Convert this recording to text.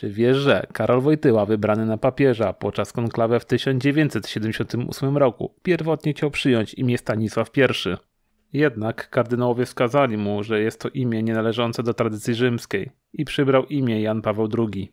Czy wiesz, że Karol Wojtyła, wybrany na papieża podczas konklawe w 1978 roku, pierwotnie chciał przyjąć imię Stanisław I? Jednak kardynałowie wskazali mu, że jest to imię nienależące do tradycji rzymskiej i przybrał imię Jan Paweł II.